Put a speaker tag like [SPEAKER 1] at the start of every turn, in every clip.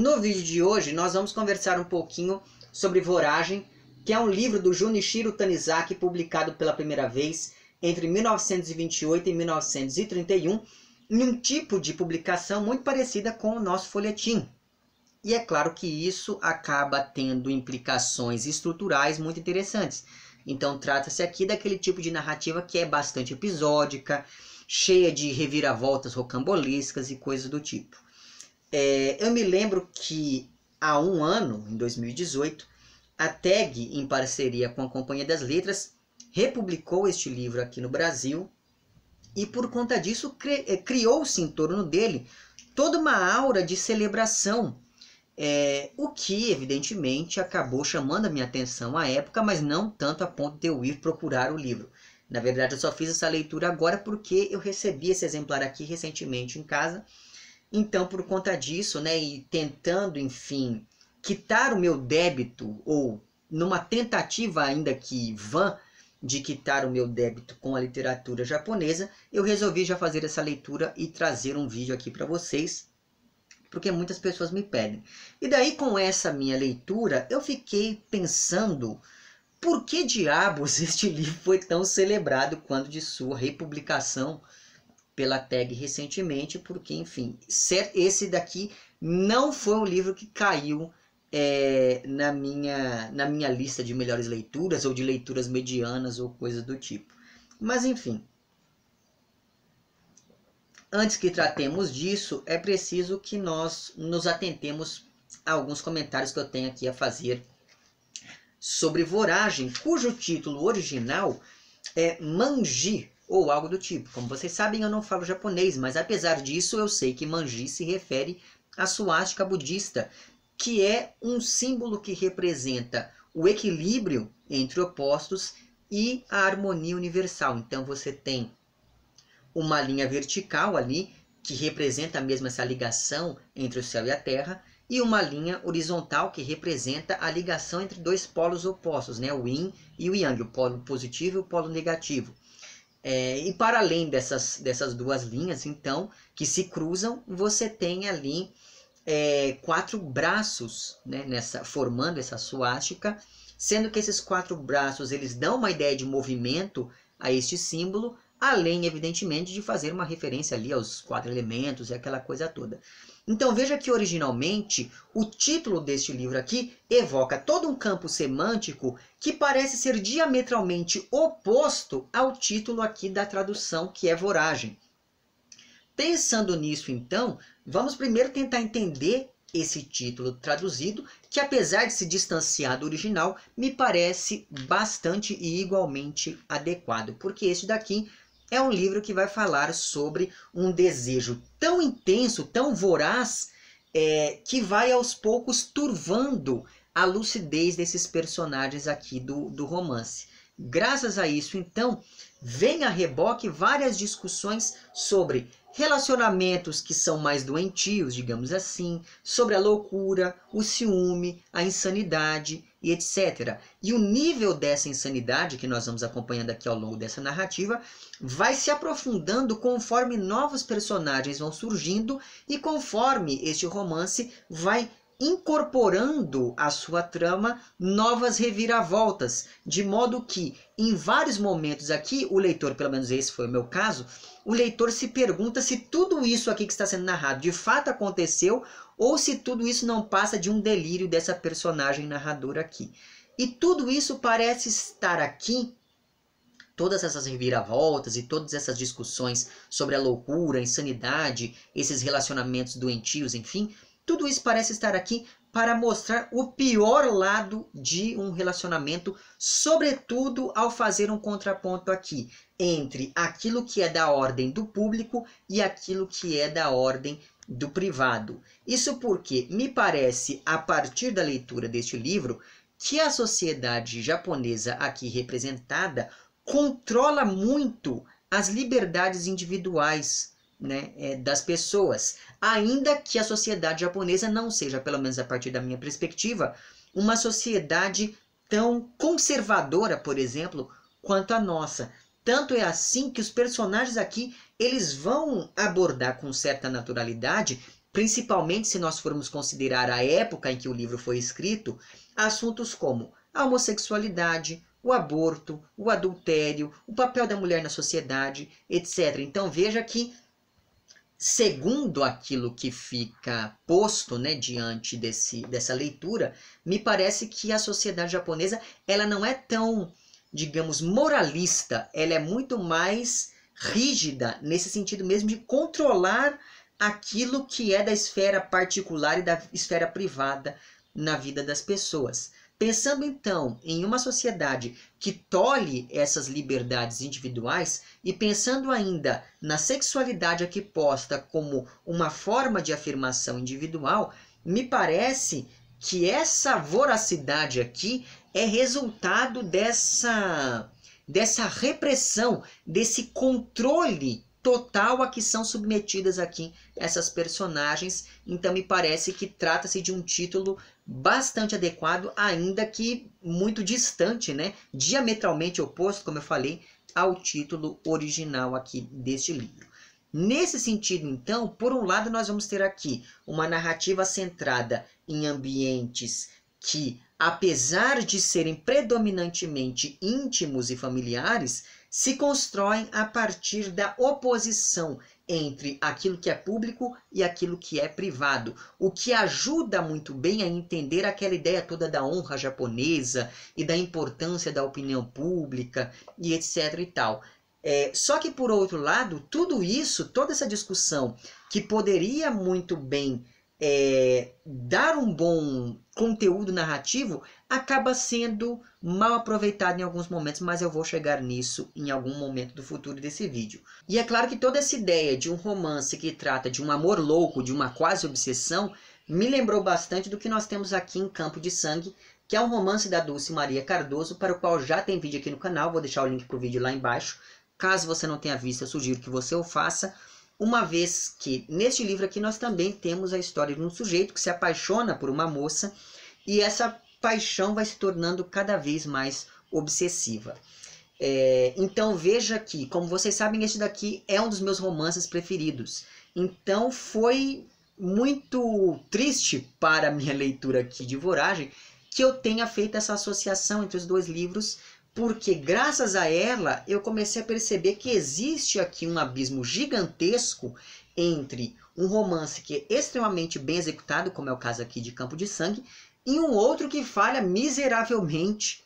[SPEAKER 1] No vídeo de hoje nós vamos conversar um pouquinho sobre Voragem, que é um livro do Junichiro Tanizaki publicado pela primeira vez entre 1928 e 1931, em um tipo de publicação muito parecida com o nosso folhetim. E é claro que isso acaba tendo implicações estruturais muito interessantes. Então trata-se aqui daquele tipo de narrativa que é bastante episódica, cheia de reviravoltas rocambolescas e coisas do tipo. É, eu me lembro que há um ano, em 2018, a TAG, em parceria com a Companhia das Letras, republicou este livro aqui no Brasil e por conta disso é, criou-se em torno dele toda uma aura de celebração, é, o que evidentemente acabou chamando a minha atenção à época, mas não tanto a ponto de eu ir procurar o livro. Na verdade, eu só fiz essa leitura agora porque eu recebi esse exemplar aqui recentemente em casa então, por conta disso, né, e tentando, enfim, quitar o meu débito, ou numa tentativa ainda que vã de quitar o meu débito com a literatura japonesa, eu resolvi já fazer essa leitura e trazer um vídeo aqui para vocês, porque muitas pessoas me pedem. E daí, com essa minha leitura, eu fiquei pensando por que diabos este livro foi tão celebrado quando de sua republicação pela tag recentemente, porque, enfim, esse daqui não foi um livro que caiu é, na, minha, na minha lista de melhores leituras ou de leituras medianas ou coisa do tipo. Mas, enfim, antes que tratemos disso, é preciso que nós nos atentemos a alguns comentários que eu tenho aqui a fazer sobre Voragem, cujo título original é Manji, ou algo do tipo. Como vocês sabem, eu não falo japonês, mas apesar disso, eu sei que manji se refere à suástica budista, que é um símbolo que representa o equilíbrio entre opostos e a harmonia universal. Então você tem uma linha vertical ali que representa mesmo essa ligação entre o céu e a terra e uma linha horizontal que representa a ligação entre dois polos opostos, né? o yin e o yang, o polo positivo e o polo negativo. É, e para além dessas, dessas duas linhas, então, que se cruzam, você tem ali é, quatro braços né, nessa, formando essa suástica, sendo que esses quatro braços eles dão uma ideia de movimento a este símbolo, além, evidentemente, de fazer uma referência ali aos quatro elementos e aquela coisa toda. Então veja que originalmente o título deste livro aqui evoca todo um campo semântico que parece ser diametralmente oposto ao título aqui da tradução, que é voragem. Pensando nisso, então, vamos primeiro tentar entender esse título traduzido, que apesar de se distanciar do original, me parece bastante e igualmente adequado, porque este daqui é um livro que vai falar sobre um desejo tão intenso, tão voraz, é, que vai aos poucos turvando a lucidez desses personagens aqui do, do romance. Graças a isso, então, vem a reboque várias discussões sobre relacionamentos que são mais doentios, digamos assim, sobre a loucura, o ciúme, a insanidade e etc. E o nível dessa insanidade que nós vamos acompanhando aqui ao longo dessa narrativa vai se aprofundando conforme novos personagens vão surgindo e conforme este romance vai incorporando à sua trama novas reviravoltas, de modo que em vários momentos aqui o leitor, pelo menos esse foi o meu caso, o leitor se pergunta se tudo isso aqui que está sendo narrado de fato aconteceu ou se tudo isso não passa de um delírio dessa personagem narradora aqui. E tudo isso parece estar aqui, todas essas reviravoltas e todas essas discussões sobre a loucura, a insanidade, esses relacionamentos doentios, enfim, tudo isso parece estar aqui para mostrar o pior lado de um relacionamento, sobretudo ao fazer um contraponto aqui entre aquilo que é da ordem do público e aquilo que é da ordem do privado. Isso porque me parece, a partir da leitura deste livro, que a sociedade japonesa aqui representada controla muito as liberdades individuais né, é, das pessoas, ainda que a sociedade japonesa não seja, pelo menos a partir da minha perspectiva, uma sociedade tão conservadora, por exemplo, quanto a nossa. Tanto é assim que os personagens aqui eles vão abordar com certa naturalidade principalmente se nós formos considerar a época em que o livro foi escrito, assuntos como a homossexualidade, o aborto, o adultério, o papel da mulher na sociedade, etc. Então veja que segundo aquilo que fica posto né, diante desse, dessa leitura, me parece que a sociedade japonesa ela não é tão, digamos, moralista, ela é muito mais rígida nesse sentido mesmo de controlar aquilo que é da esfera particular e da esfera privada na vida das pessoas. Pensando então em uma sociedade que tolhe essas liberdades individuais e pensando ainda na sexualidade aqui posta como uma forma de afirmação individual, me parece que essa voracidade aqui é resultado dessa dessa repressão, desse controle total a que são submetidas aqui essas personagens. Então me parece que trata-se de um título bastante adequado, ainda que muito distante, né? diametralmente oposto, como eu falei, ao título original aqui deste livro. Nesse sentido, então, por um lado, nós vamos ter aqui uma narrativa centrada em ambientes que, apesar de serem predominantemente íntimos e familiares, se constroem a partir da oposição entre aquilo que é público e aquilo que é privado, o que ajuda muito bem a entender aquela ideia toda da honra japonesa e da importância da opinião pública e etc e tal. É, só que por outro lado, tudo isso, toda essa discussão que poderia muito bem é, dar um bom conteúdo narrativo acaba sendo mal aproveitado em alguns momentos, mas eu vou chegar nisso em algum momento do futuro desse vídeo. E é claro que toda essa ideia de um romance que trata de um amor louco, de uma quase obsessão, me lembrou bastante do que nós temos aqui em Campo de Sangue, que é um romance da Dulce Maria Cardoso, para o qual já tem vídeo aqui no canal, vou deixar o link para o vídeo lá embaixo. Caso você não tenha visto, eu sugiro que você o faça, uma vez que neste livro aqui nós também temos a história de um sujeito que se apaixona por uma moça e essa paixão vai se tornando cada vez mais obsessiva. É, então veja que, como vocês sabem, este daqui é um dos meus romances preferidos. Então foi muito triste para minha leitura aqui de Voragem que eu tenha feito essa associação entre os dois livros, porque graças a ela eu comecei a perceber que existe aqui um abismo gigantesco entre um romance que é extremamente bem executado, como é o caso aqui de Campo de Sangue, e um outro que falha miseravelmente,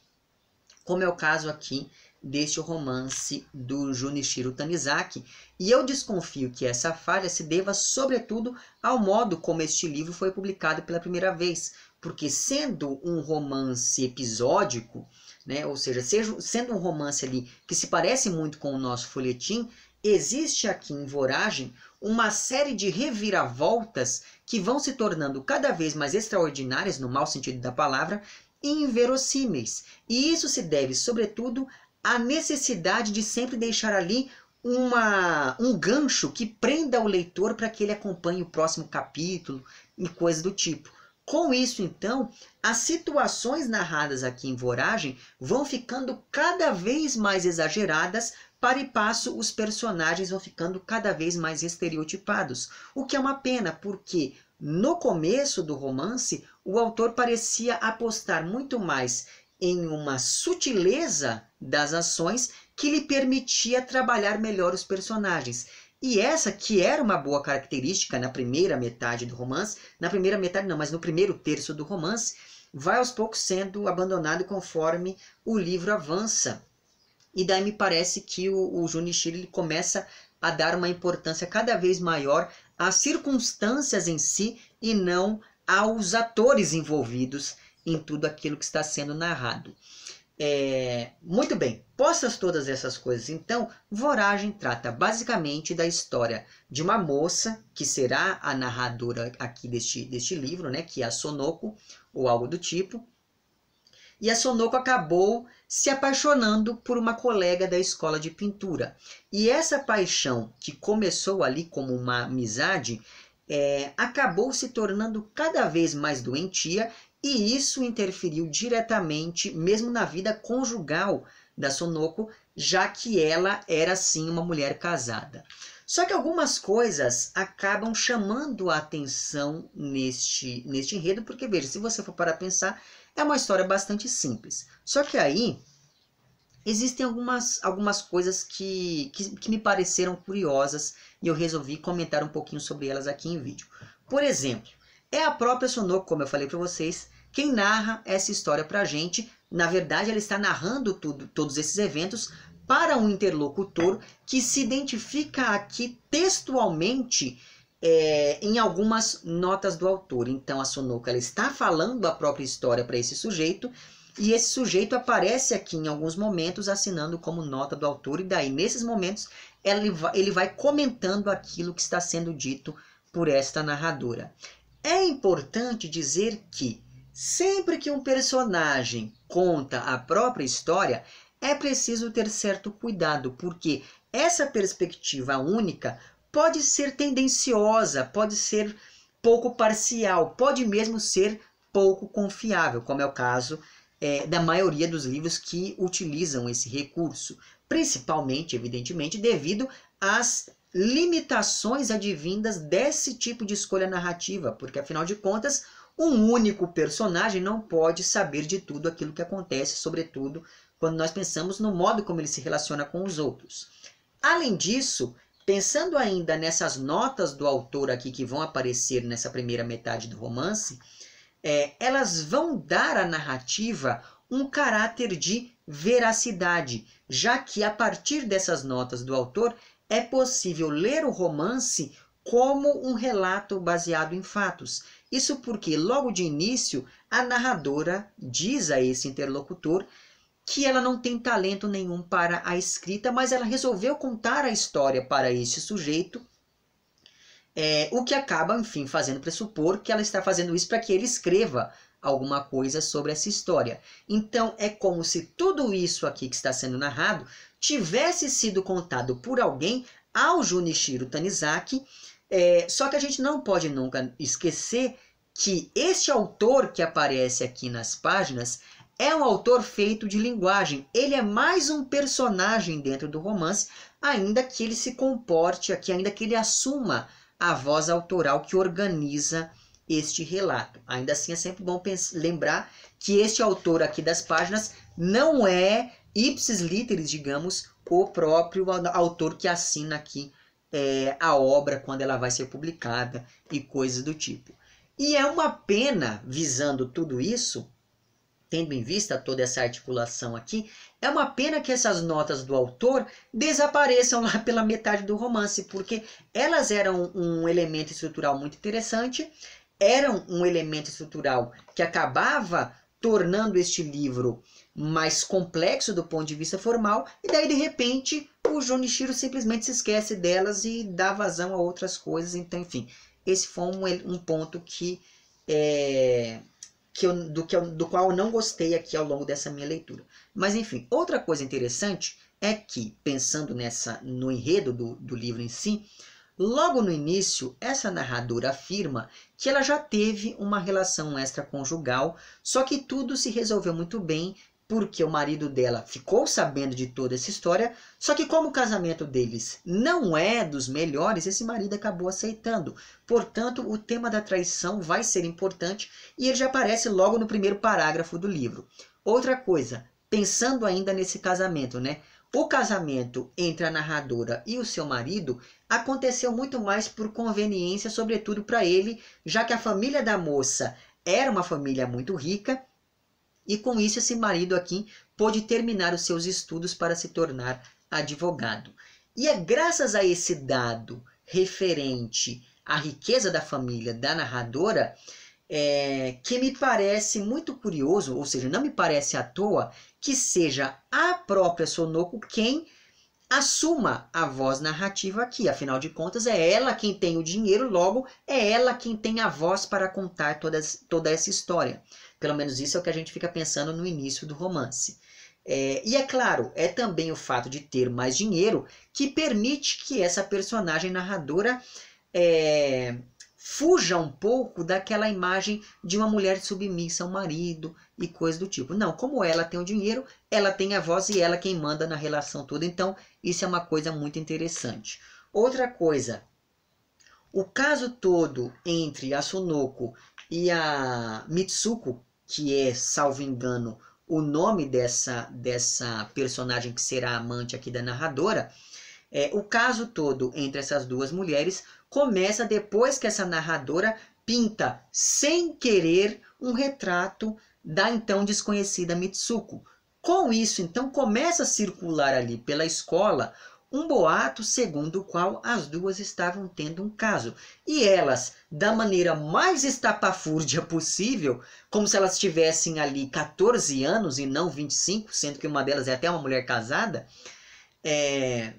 [SPEAKER 1] como é o caso aqui deste romance do Junichiro Tanizaki. E eu desconfio que essa falha se deva, sobretudo, ao modo como este livro foi publicado pela primeira vez. Porque sendo um romance episódico, né, ou seja, seja, sendo um romance ali que se parece muito com o nosso folhetim, existe aqui em Voragem uma série de reviravoltas que vão se tornando cada vez mais extraordinárias, no mau sentido da palavra, e inverossímeis. E isso se deve, sobretudo, à necessidade de sempre deixar ali uma, um gancho que prenda o leitor para que ele acompanhe o próximo capítulo e coisas do tipo. Com isso, então, as situações narradas aqui em Voragem vão ficando cada vez mais exageradas, para e passo os personagens vão ficando cada vez mais estereotipados, o que é uma pena, porque no começo do romance o autor parecia apostar muito mais em uma sutileza das ações que lhe permitia trabalhar melhor os personagens. E essa, que era uma boa característica na primeira metade do romance, na primeira metade não, mas no primeiro terço do romance, vai aos poucos sendo abandonado conforme o livro avança. E daí me parece que o, o Junichiro ele começa a dar uma importância cada vez maior às circunstâncias em si e não aos atores envolvidos em tudo aquilo que está sendo narrado. É, muito bem, postas todas essas coisas, então, Voragem trata basicamente da história de uma moça que será a narradora aqui deste, deste livro, né, que é a Sonoko, ou algo do tipo. E a Sonoko acabou se apaixonando por uma colega da escola de pintura. E essa paixão, que começou ali como uma amizade, é, acabou se tornando cada vez mais doentia e isso interferiu diretamente mesmo na vida conjugal da Sonoko, já que ela era sim uma mulher casada. Só que algumas coisas acabam chamando a atenção neste, neste enredo, porque veja, se você for para pensar, é uma história bastante simples. Só que aí existem algumas, algumas coisas que, que, que me pareceram curiosas e eu resolvi comentar um pouquinho sobre elas aqui em vídeo. Por exemplo, é a própria Sonoko, como eu falei para vocês, quem narra essa história para a gente. Na verdade, ela está narrando tudo, todos esses eventos para um interlocutor que se identifica aqui textualmente é, em algumas notas do autor. Então, a Sonoko ela está falando a própria história para esse sujeito e esse sujeito aparece aqui em alguns momentos assinando como nota do autor, e daí, nesses momentos, ele vai, ele vai comentando aquilo que está sendo dito por esta narradora. É importante dizer que sempre que um personagem conta a própria história, é preciso ter certo cuidado, porque essa perspectiva única pode ser tendenciosa, pode ser pouco parcial, pode mesmo ser pouco confiável, como é o caso é, da maioria dos livros que utilizam esse recurso, principalmente, evidentemente, devido às limitações advindas desse tipo de escolha narrativa, porque afinal de contas, um único personagem não pode saber de tudo aquilo que acontece, sobretudo quando nós pensamos no modo como ele se relaciona com os outros. Além disso, pensando ainda nessas notas do autor aqui que vão aparecer nessa primeira metade do romance, é, elas vão dar à narrativa um caráter de veracidade, já que a partir dessas notas do autor é possível ler o romance como um relato baseado em fatos. Isso porque, logo de início, a narradora diz a esse interlocutor que ela não tem talento nenhum para a escrita, mas ela resolveu contar a história para esse sujeito é, o que acaba, enfim, fazendo pressupor que ela está fazendo isso para que ele escreva alguma coisa sobre essa história. Então é como se tudo isso aqui que está sendo narrado tivesse sido contado por alguém ao Junichiro Tanizaki, é, só que a gente não pode nunca esquecer que este autor que aparece aqui nas páginas é um autor feito de linguagem. Ele é mais um personagem dentro do romance, ainda que ele se comporte aqui, ainda que ele assuma a voz autoral que organiza este relato. Ainda assim, é sempre bom lembrar que este autor aqui das páginas não é ipsis literis, digamos, o próprio autor que assina aqui é, a obra quando ela vai ser publicada e coisas do tipo. E é uma pena, visando tudo isso, tendo em vista toda essa articulação aqui, é uma pena que essas notas do autor desapareçam lá pela metade do romance, porque elas eram um elemento estrutural muito interessante, eram um elemento estrutural que acabava tornando este livro mais complexo do ponto de vista formal, e daí de repente o Junichiro simplesmente se esquece delas e dá vazão a outras coisas. Então, enfim, esse foi um, um ponto que é, que eu, do, que eu, do qual eu não gostei aqui ao longo dessa minha leitura. Mas enfim, outra coisa interessante é que, pensando nessa no enredo do, do livro em si, logo no início, essa narradora afirma que ela já teve uma relação extraconjugal, só que tudo se resolveu muito bem porque o marido dela ficou sabendo de toda essa história, só que como o casamento deles não é dos melhores, esse marido acabou aceitando. Portanto, o tema da traição vai ser importante e ele já aparece logo no primeiro parágrafo do livro. Outra coisa, pensando ainda nesse casamento, né? O casamento entre a narradora e o seu marido aconteceu muito mais por conveniência, sobretudo para ele, já que a família da moça era uma família muito rica e com isso, esse marido aqui pôde terminar os seus estudos para se tornar advogado. E é graças a esse dado referente à riqueza da família da narradora é, que me parece muito curioso, ou seja, não me parece à toa, que seja a própria Sonoko quem assuma a voz narrativa aqui. Afinal de contas, é ela quem tem o dinheiro, logo é ela quem tem a voz para contar toda, toda essa história. Pelo menos isso é o que a gente fica pensando no início do romance. É, e é claro, é também o fato de ter mais dinheiro que permite que essa personagem narradora é, fuja um pouco daquela imagem de uma mulher submissa ao marido e coisa do tipo. Não, como ela tem o dinheiro, ela tem a voz e ela quem manda na relação toda. Então, isso é uma coisa muito interessante. Outra coisa, o caso todo entre a Sonoko e a Mitsuko, que é, salvo engano, o nome dessa, dessa personagem que será amante aqui da narradora, é, o caso todo entre essas duas mulheres começa depois que essa narradora pinta, sem querer, um retrato da então desconhecida Mitsuko. Com isso, então, começa a circular ali pela escola um boato segundo o qual as duas estavam tendo um caso. E elas, da maneira mais estapafúrdia possível, como se elas tivessem ali 14 anos e não 25, sendo que uma delas é até uma mulher casada, é,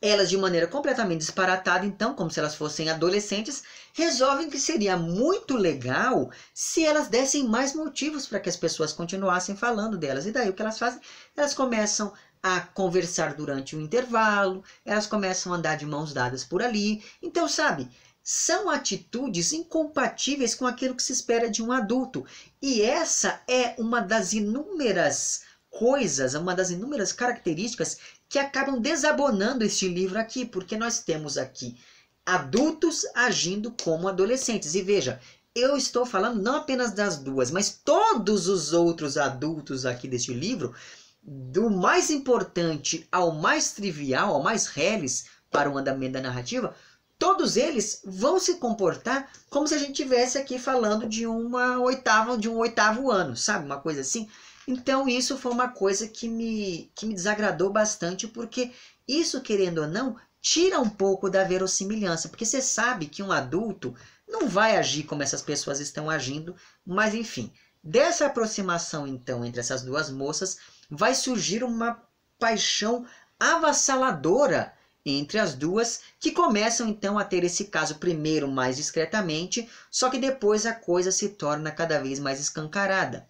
[SPEAKER 1] elas, de maneira completamente disparatada, então, como se elas fossem adolescentes, resolvem que seria muito legal se elas dessem mais motivos para que as pessoas continuassem falando delas. E daí o que elas fazem? Elas começam a conversar durante o intervalo, elas começam a andar de mãos dadas por ali. Então, sabe, são atitudes incompatíveis com aquilo que se espera de um adulto. E essa é uma das inúmeras coisas, uma das inúmeras características que acabam desabonando este livro aqui, porque nós temos aqui adultos agindo como adolescentes. E veja, eu estou falando não apenas das duas, mas todos os outros adultos aqui deste livro do mais importante ao mais trivial, ao mais reles para o andamento da narrativa, todos eles vão se comportar como se a gente tivesse aqui falando de uma oitava, de um oitavo ano, sabe? Uma coisa assim. Então isso foi uma coisa que me, que me desagradou bastante, porque isso, querendo ou não, tira um pouco da verossimilhança, porque você sabe que um adulto não vai agir como essas pessoas estão agindo, mas enfim, dessa aproximação então entre essas duas moças, vai surgir uma paixão avassaladora entre as duas, que começam então a ter esse caso primeiro mais discretamente, só que depois a coisa se torna cada vez mais escancarada.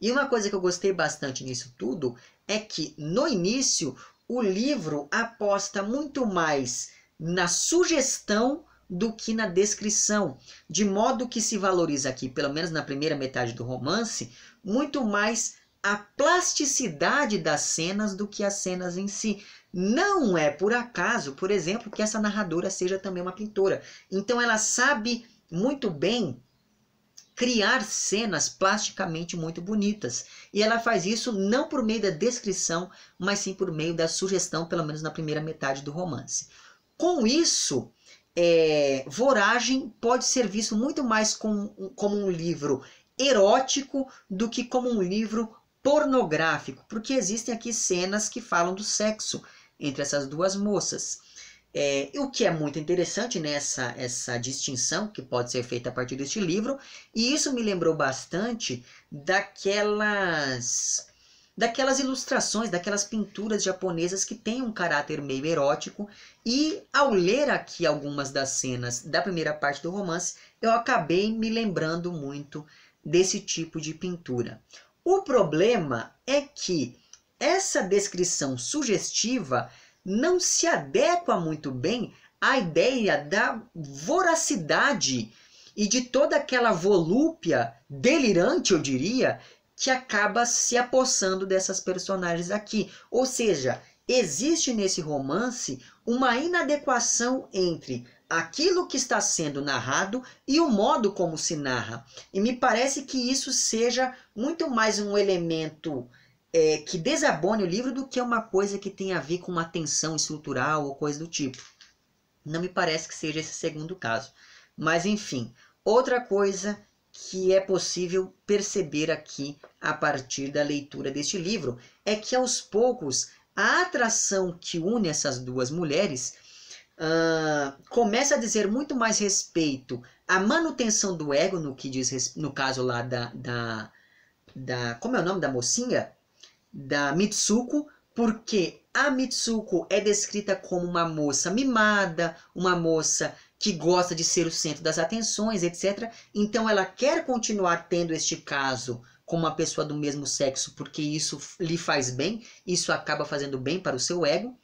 [SPEAKER 1] E uma coisa que eu gostei bastante nisso tudo é que no início o livro aposta muito mais na sugestão do que na descrição, de modo que se valoriza aqui, pelo menos na primeira metade do romance, muito mais a plasticidade das cenas do que as cenas em si. Não é por acaso, por exemplo, que essa narradora seja também uma pintora. Então ela sabe muito bem criar cenas plasticamente muito bonitas. E ela faz isso não por meio da descrição, mas sim por meio da sugestão, pelo menos na primeira metade do romance. Com isso, é, Voragem pode ser visto muito mais com, como um livro erótico do que como um livro pornográfico, porque existem aqui cenas que falam do sexo entre essas duas moças. É, o que é muito interessante nessa essa distinção que pode ser feita a partir deste livro, e isso me lembrou bastante daquelas daquelas ilustrações, daquelas pinturas japonesas que têm um caráter meio erótico, e ao ler aqui algumas das cenas da primeira parte do romance, eu acabei me lembrando muito desse tipo de pintura. O problema é que essa descrição sugestiva não se adequa muito bem à ideia da voracidade e de toda aquela volúpia delirante, eu diria, que acaba se apossando dessas personagens aqui. Ou seja, existe nesse romance uma inadequação entre aquilo que está sendo narrado e o modo como se narra. E me parece que isso seja muito mais um elemento é, que desabone o livro do que uma coisa que tem a ver com uma tensão estrutural ou coisa do tipo. Não me parece que seja esse segundo caso. Mas enfim, outra coisa que é possível perceber aqui a partir da leitura deste livro é que aos poucos a atração que une essas duas mulheres uh, começa a dizer muito mais respeito à manutenção do ego, no que diz no caso lá da, da, da. Como é o nome da mocinha? Da Mitsuko, porque a Mitsuko é descrita como uma moça mimada, uma moça que gosta de ser o centro das atenções, etc. Então ela quer continuar tendo este caso com uma pessoa do mesmo sexo porque isso lhe faz bem, isso acaba fazendo bem para o seu ego.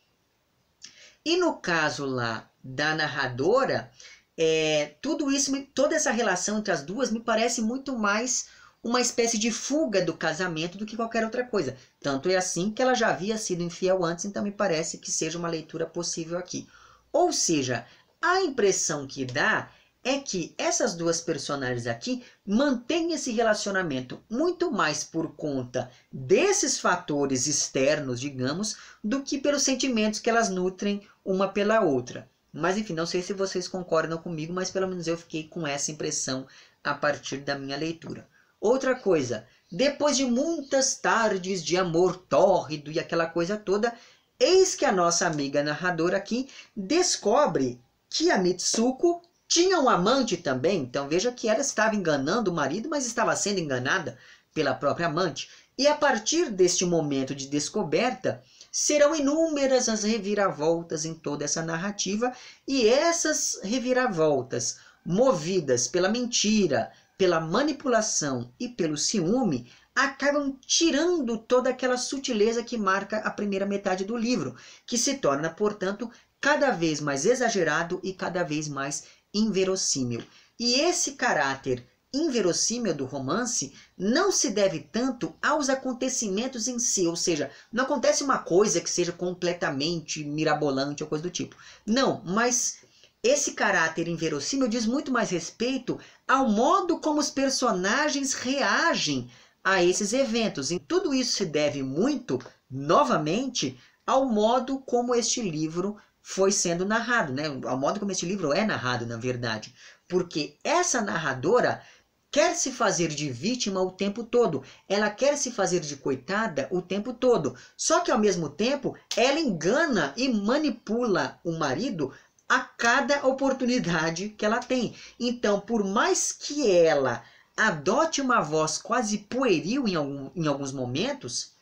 [SPEAKER 1] E no caso lá da narradora, é, tudo isso, toda essa relação entre as duas me parece muito mais uma espécie de fuga do casamento do que qualquer outra coisa. Tanto é assim que ela já havia sido infiel antes, então me parece que seja uma leitura possível aqui. Ou seja, a impressão que dá é que essas duas personagens aqui mantêm esse relacionamento muito mais por conta desses fatores externos, digamos, do que pelos sentimentos que elas nutrem uma pela outra. Mas enfim, não sei se vocês concordam comigo, mas pelo menos eu fiquei com essa impressão a partir da minha leitura. Outra coisa, depois de muitas tardes de amor tórrido e aquela coisa toda, eis que a nossa amiga narradora aqui descobre que a Mitsuko tinha um amante também, então veja que ela estava enganando o marido, mas estava sendo enganada pela própria amante. E a partir deste momento de descoberta, serão inúmeras as reviravoltas em toda essa narrativa, e essas reviravoltas, movidas pela mentira, pela manipulação e pelo ciúme, acabam tirando toda aquela sutileza que marca a primeira metade do livro, que se torna, portanto, cada vez mais exagerado e cada vez mais inverossímil. E esse caráter inverossímil do romance não se deve tanto aos acontecimentos em si, ou seja, não acontece uma coisa que seja completamente mirabolante ou coisa do tipo. Não, mas esse caráter inverossímil diz muito mais respeito ao modo como os personagens reagem a esses eventos. E tudo isso se deve muito, novamente, ao modo como este livro foi sendo narrado, né? Ao modo como este livro é narrado, na verdade. Porque essa narradora quer se fazer de vítima o tempo todo. Ela quer se fazer de coitada o tempo todo. Só que ao mesmo tempo, ela engana e manipula o marido a cada oportunidade que ela tem. Então, por mais que ela adote uma voz quase pueril em, algum, em alguns momentos,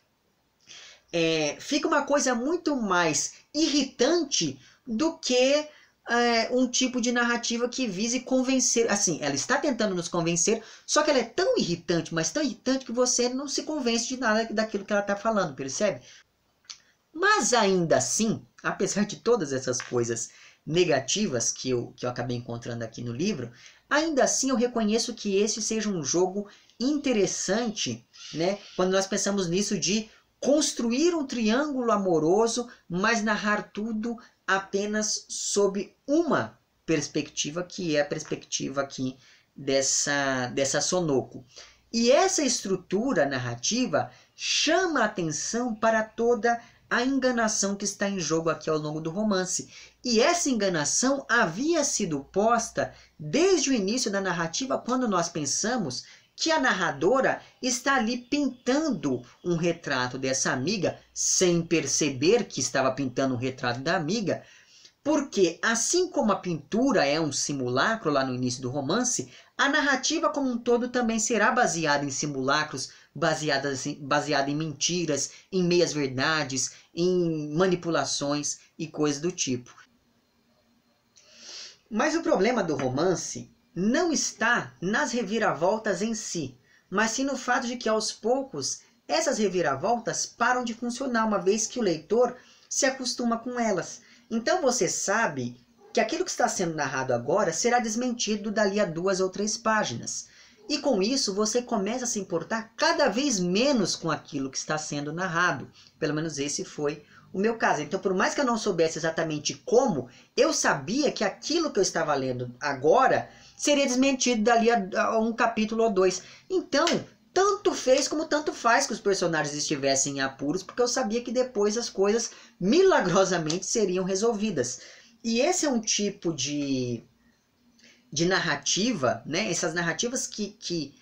[SPEAKER 1] é, fica uma coisa muito mais irritante do que é, um tipo de narrativa que vise convencer. Assim, ela está tentando nos convencer, só que ela é tão irritante, mas tão irritante que você não se convence de nada daquilo que ela está falando, percebe? Mas ainda assim, apesar de todas essas coisas negativas que eu, que eu acabei encontrando aqui no livro, ainda assim eu reconheço que esse seja um jogo interessante, né? Quando nós pensamos nisso de construir um triângulo amoroso, mas narrar tudo apenas sob uma perspectiva, que é a perspectiva aqui dessa, dessa Sonoko. E essa estrutura narrativa chama a atenção para toda a enganação que está em jogo aqui ao longo do romance. E essa enganação havia sido posta desde o início da narrativa, quando nós pensamos que a narradora está ali pintando um retrato dessa amiga, sem perceber que estava pintando um retrato da amiga, porque assim como a pintura é um simulacro lá no início do romance, a narrativa como um todo também será baseada em simulacros, baseada, baseada em mentiras, em meias-verdades, em manipulações e coisas do tipo. Mas o problema do romance não está nas reviravoltas em si, mas sim no fato de que aos poucos essas reviravoltas param de funcionar, uma vez que o leitor se acostuma com elas. Então você sabe que aquilo que está sendo narrado agora será desmentido dali a duas ou três páginas. E com isso você começa a se importar cada vez menos com aquilo que está sendo narrado. Pelo menos esse foi o meu caso. Então, por mais que eu não soubesse exatamente como, eu sabia que aquilo que eu estava lendo agora seria desmentido dali a, a um capítulo ou dois. Então, tanto fez como tanto faz que os personagens estivessem em apuros, porque eu sabia que depois as coisas milagrosamente seriam resolvidas. E esse é um tipo de, de narrativa, né? essas narrativas que, que,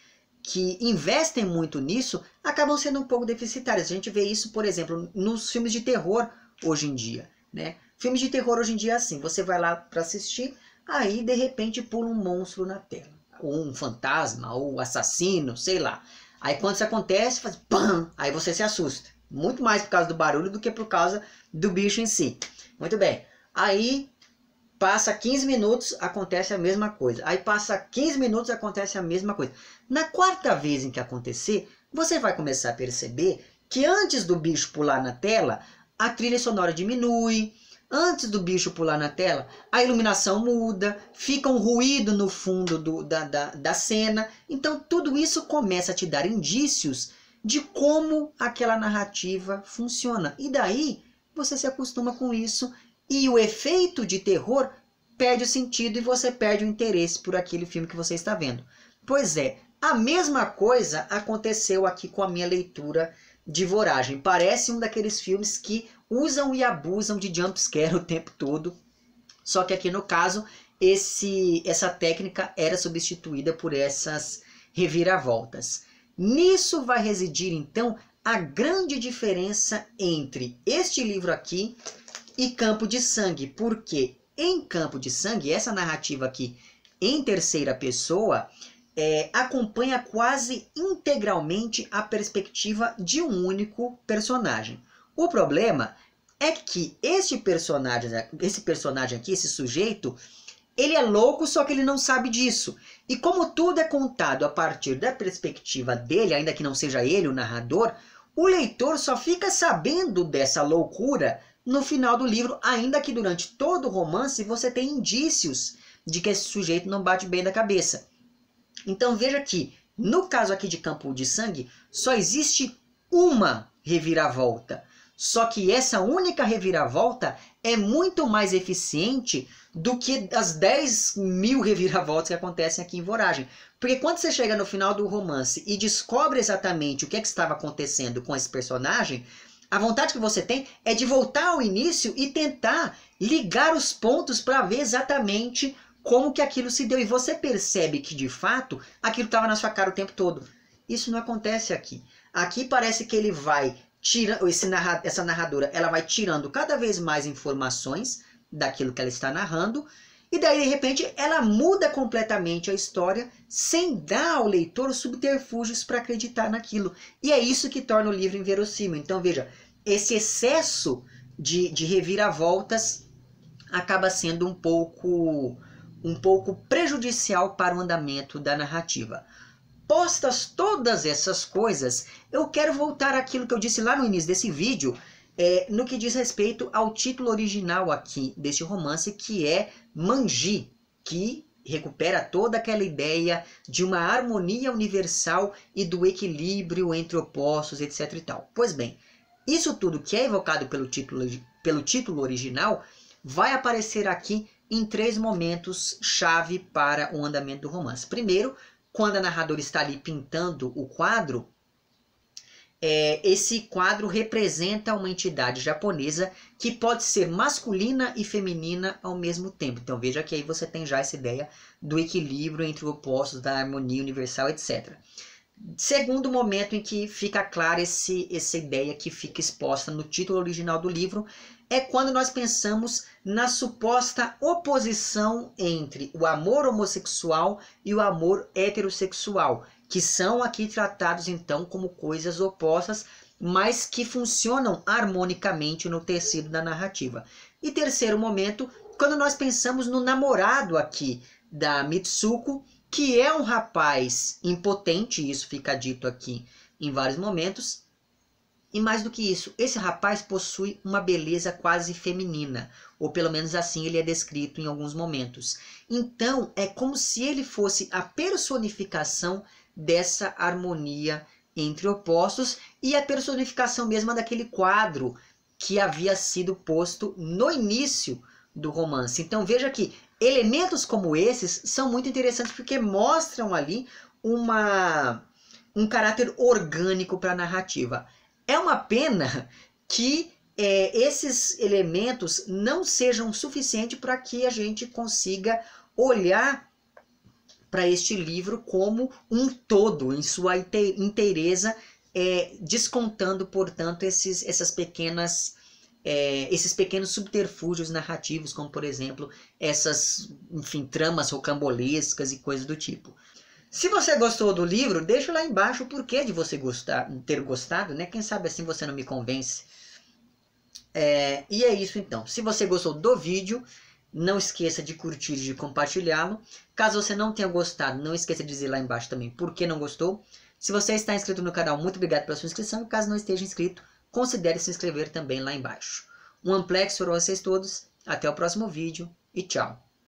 [SPEAKER 1] que investem muito nisso, acabam sendo um pouco deficitárias. A gente vê isso, por exemplo, nos filmes de terror hoje em dia. Né? Filmes de terror hoje em dia é assim, você vai lá para assistir, Aí, de repente, pula um monstro na tela. Ou um fantasma, ou assassino, sei lá. Aí, quando isso acontece, faz pam! Aí você se assusta. Muito mais por causa do barulho do que por causa do bicho em si. Muito bem. Aí, passa 15 minutos, acontece a mesma coisa. Aí, passa 15 minutos, acontece a mesma coisa. Na quarta vez em que acontecer, você vai começar a perceber que antes do bicho pular na tela, a trilha sonora diminui, Antes do bicho pular na tela, a iluminação muda, fica um ruído no fundo do, da, da, da cena. Então, tudo isso começa a te dar indícios de como aquela narrativa funciona. E daí você se acostuma com isso e o efeito de terror perde o sentido e você perde o interesse por aquele filme que você está vendo. Pois é, a mesma coisa aconteceu aqui com a minha leitura de Voragem. Parece um daqueles filmes que usam e abusam de jumpscare o tempo todo. Só que aqui no caso, esse, essa técnica era substituída por essas reviravoltas. Nisso vai residir então a grande diferença entre este livro aqui e Campo de Sangue, porque em Campo de Sangue, essa narrativa aqui em terceira pessoa é, acompanha quase integralmente a perspectiva de um único personagem. O problema é que este personagem, esse personagem aqui, esse sujeito, ele é louco, só que ele não sabe disso. E como tudo é contado a partir da perspectiva dele, ainda que não seja ele o narrador, o leitor só fica sabendo dessa loucura no final do livro, ainda que durante todo o romance você tem indícios de que esse sujeito não bate bem da cabeça. Então veja que, no caso aqui de Campo de Sangue, só existe uma reviravolta. Só que essa única reviravolta é muito mais eficiente do que as 10 mil reviravoltas que acontecem aqui em Voragem. Porque quando você chega no final do romance e descobre exatamente o que, é que estava acontecendo com esse personagem, a vontade que você tem é de voltar ao início e tentar ligar os pontos para ver exatamente como que aquilo se deu. E você percebe que, de fato, aquilo estava na sua cara o tempo todo. Isso não acontece aqui. Aqui parece que ele vai tira esse narra, essa narradora, ela vai tirando cada vez mais informações daquilo que ela está narrando, e daí de repente ela muda completamente a história sem dar ao leitor subterfúgios para acreditar naquilo. E é isso que torna o livro inverossímil. Então veja, esse excesso de, de reviravoltas acaba sendo um pouco um pouco prejudicial para o andamento da narrativa. Postas todas essas coisas, eu quero voltar àquilo que eu disse lá no início desse vídeo, é, no que diz respeito ao título original aqui deste romance, que é Manji, que recupera toda aquela ideia de uma harmonia universal e do equilíbrio entre opostos, etc e tal. Pois bem, isso tudo que é evocado pelo título, pelo título original vai aparecer aqui em três momentos chave para o andamento do romance. Primeiro, quando a narradora está ali pintando o quadro, é, esse quadro representa uma entidade japonesa que pode ser masculina e feminina ao mesmo tempo. Então veja que aí você tem já essa ideia do equilíbrio entre opostos, da harmonia universal, etc. Segundo momento em que fica clara esse, essa ideia que fica exposta no título original do livro é quando nós pensamos na suposta oposição entre o amor homossexual e o amor heterossexual, que são aqui tratados então como coisas opostas, mas que funcionam harmonicamente no tecido da narrativa. E terceiro momento, quando nós pensamos no namorado aqui da Mitsuko, que é um rapaz impotente, isso fica dito aqui em vários momentos, e mais do que isso, esse rapaz possui uma beleza quase feminina, ou pelo menos assim ele é descrito em alguns momentos. Então, é como se ele fosse a personificação dessa harmonia entre opostos e a personificação mesma daquele quadro que havia sido posto no início do romance. Então, veja que elementos como esses são muito interessantes porque mostram ali uma um caráter orgânico para a narrativa. É uma pena que é, esses elementos não sejam suficientes para que a gente consiga olhar para este livro como um todo, em sua inteireza, é, descontando, portanto, esses, essas pequenas, é, esses pequenos subterfúgios narrativos, como, por exemplo, essas, enfim, tramas rocambolescas e coisas do tipo. Se você gostou do livro, deixa lá embaixo o porquê de você gostar, ter gostado, né? Quem sabe assim você não me convence. É, e é isso então. Se você gostou do vídeo, não esqueça de curtir e de compartilhá-lo. Caso você não tenha gostado, não esqueça de dizer lá embaixo também por que não gostou. Se você está inscrito no canal, muito obrigado pela sua inscrição. Caso não esteja inscrito, considere se inscrever também lá embaixo. Um amplex para vocês todos. Até o próximo vídeo e tchau.